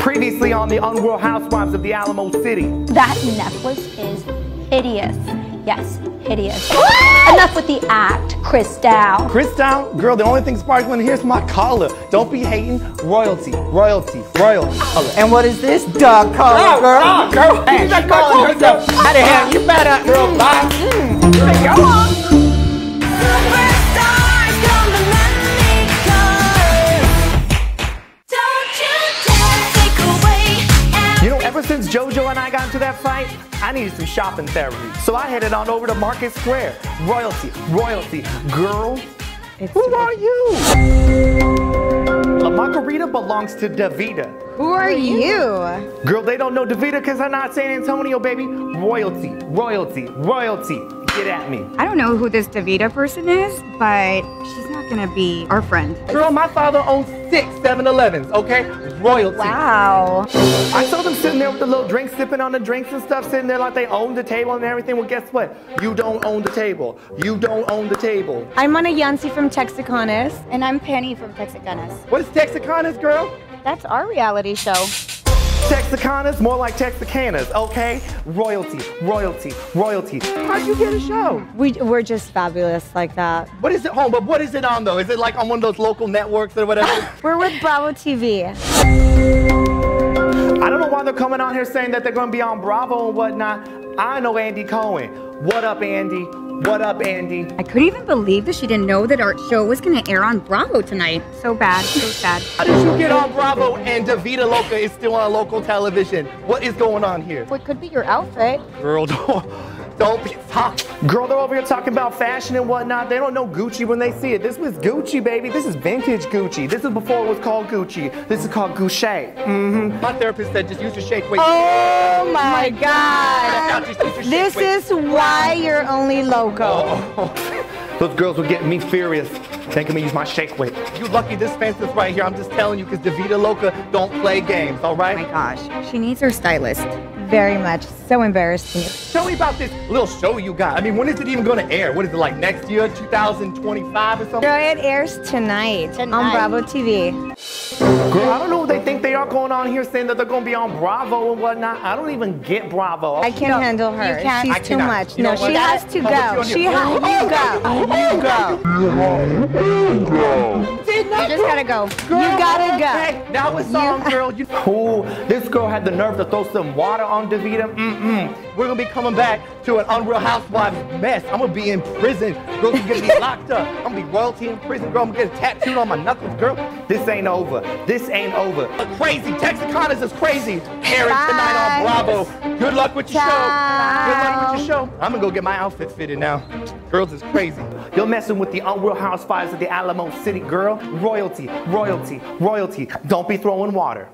Previously on the Unreal Housewives of the Alamo City. That necklace is hideous. Yes, hideous. Enough with the act, Cristal. Cristal, girl, the only thing sparkling here is my collar. Don't be hating. Royalty, royalty, royalty. And what is this dog collar, girl? Oh, girl, hey, she's calling herself out of here. You better, girl, bye. Mm. Go on. Ever since JoJo and I got into that fight, I needed some shopping therapy. So I headed on over to Market Square. Royalty, royalty. Girl, who are you? La Margarita belongs to Davida. Who are you? Girl, they don't know Davida because I'm not San Antonio, baby. Royalty, royalty, royalty. Get at me. I don't know who this Davida person is, but she's not gonna be our friend. Girl, my father owns six 7-Elevens, okay? Royalty. Wow. I saw them sitting there with the little drinks, sipping on the drinks and stuff, sitting there like they own the table and everything. Well, guess what? You don't own the table. You don't own the table. I'm Anayanci from Texicanas. And I'm Penny from Texicanas. What is Texicanas, girl? That's our reality show. Texicanas, more like Texicanas, okay? Royalty, royalty, royalty. How'd you get a show? We, we're just fabulous like that. What is it home? But what is it on though? Is it like on one of those local networks or whatever? We're with Bravo TV. I don't know why they're coming on here saying that they're gonna be on Bravo and whatnot. I know Andy Cohen. What up, Andy? What up, Andy? I couldn't even believe that she didn't know that our show was gonna air on Bravo tonight. So bad, so sad. How did you get on Bravo and Davida Loca is still on local television? What is going on here? What could be your outfit? Girl, don't, don't be talking. Girl, they're over here talking about fashion and whatnot. They don't know Gucci when they see it. This was Gucci, baby. This is vintage Gucci. This is before it was called Gucci. This is called Gucci. Mm-hmm. My therapist said just use your shake weight. Oh my God. Just use your This weight. is why you're only loco. Oh. Those girls were getting me furious, making me use my shake weight. You lucky this fence is right here. I'm just telling you, because Davida Loca don't play games, all right? Oh my gosh, she needs her stylist. Very much. So embarrassing. Tell me about this little show you got. I mean, when is it even going to air? What is it, like next year, 2025 or something? Girl, it airs tonight, tonight. on Bravo TV. Girl, I don't know what they think they are going on here saying that they're going to be on Bravo and whatnot. I don't even get Bravo. I can't handle her. you can't. She's I too cannot. much. You know no, what? she has to go. She has to go. on She here. has. You go. You go. You just gotta go. You gotta go. Okay, now it's on, girl. You Ooh, this girl had the nerve to throw some water on Davida. Mm-mm. We're gonna be coming back to an Unreal Housewives mess. I'm gonna be in prison. Girls are gonna be locked up. I'm gonna be royalty in prison, girl. I'm gonna get a tattooed on my knuckles, girl. This ain't over. This ain't over. Crazy. Texicanas is crazy. Airing tonight on Bravo. Good luck with your show. Good luck with your show. I'm gonna go get my outfit fitted now. Girls is crazy. You're messing with the Unreal Housewives of the Alamo City, girl. Royalty, royalty, royalty. Don't be throwing water.